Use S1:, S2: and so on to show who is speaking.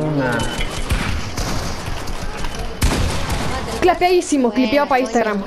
S1: una.
S2: Clapeadísimo, clipeado para Instagram.